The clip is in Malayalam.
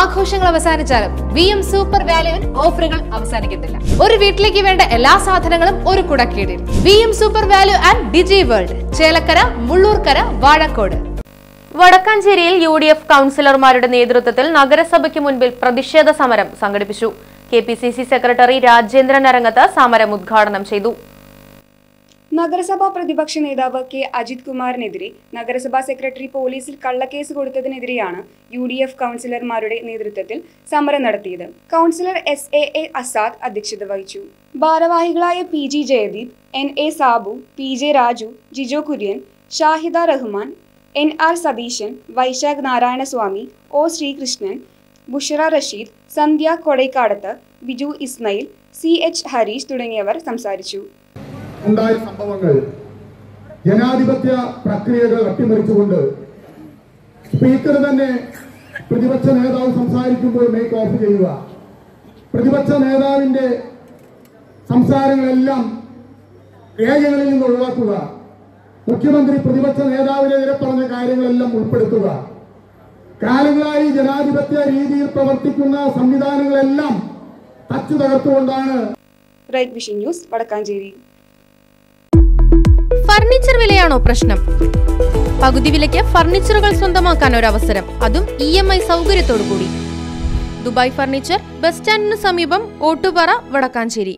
ആഘോഷങ്ങൾ അവസാനിച്ചാലും വി എം സൂപ്പർ വാല്യുവിൽ ഓഫറുകൾ അവസാനിക്കുന്നില്ല ഒരു വീട്ടിലേക്ക് വേണ്ട എല്ലാ സാധനങ്ങളും ഒരു കുടക്കീടിൽ. V M super value and Digi World Chelakkara Mullurkara Vazhakkode. വടക്കാഞ്ചേരിയിൽ U D F കൗൺസിലർമാരുടെ നേതൃത്വത്തിൽ നഗരസഭയ്ക്ക് മുൻപിൽ പ്രതിഷേധ സമരം സംഘടിപ്പിച്ചു. K P C C secretary Rajendran Arangath സമരം ഉദ്ഘാടനം ചെയ്തു. നഗരസഭാ പ്രതിപക്ഷ നേതാവ് കെ. അജിത് കുമാറിനെതിരെ നഗരസഭാ സെക്രട്ടറി പോലീസിൽ കള്ളക്കേസ് കൊടുത്തതിനെതിരെയാണ് യു ഡി എഫ് കൗൺസിലർമാരുടെ നേതൃത്വത്തിൽ സമരം നടത്തിയത്. Councillor S. A. A. Asad അധ്യക്ഷത വഹിച്ചു. ഭാരവാഹികളായ P. G. Jayadeep N. A. Sabu P. J. Raju Jijo Kurian Shahida Rahman N. R. Satheesan Vaishakh Narayanaswamy O. Sreekrishnan Bushara Rasheed Sandhya Kodaikadath Biju Ismail C. H. Harish തുടങ്ങിയവർ സംസാരിച്ചു. ഉണ്ടായ സംഭവങ്ങൾ ജനാധിപത്യ പ്രക്രിയകൾ അട്ടിമറിച്ചുകൊണ്ട് സ്പീക്കർ തന്നെ പ്രതിപക്ഷ നേതാവ് സംസാരിക്കുമ്പോൾ മേക്ക് ഓഫ് ചെയ്യുക. പ്രതിപക്ഷ നേതാവിന്റെ സംസാരങ്ങളെല്ലാം രേഖകളിൽ നിന്ന് ഒഴിവാക്കുക. മുഖ്യമന്ത്രി പ്രതിപക്ഷ നേതാവിനെതിരെ പറഞ്ഞ കാര്യങ്ങളെല്ലാം ഉൾപ്പെടുത്തുക. കാലങ്ങളായി ജനാധിപത്യ രീതിയിൽ പ്രവർത്തിക്കുന്ന സംവിധാനങ്ങളെല്ലാം തച്ചു തകർത്തുകൊണ്ടാണ് വിഷൻ ന്യൂസ് വടക്കാഞ്ചേരി. ഫർണിച്ചർ വിലയാണോ പ്രശ്നം? പകുതി വിലയ്ക്ക് ഫർണിച്ചറുകൾ സ്വന്തമാക്കാൻ ഒരു അവസരം അതും ഇ എം ഐ സൗകര്യത്തോടു കൂടി ദുബായ് ഫർണിച്ചർ ബസ് സ്റ്റാൻഡിന് സമീപം ഓട്ടുപാറ വടക്കാഞ്ചേരി.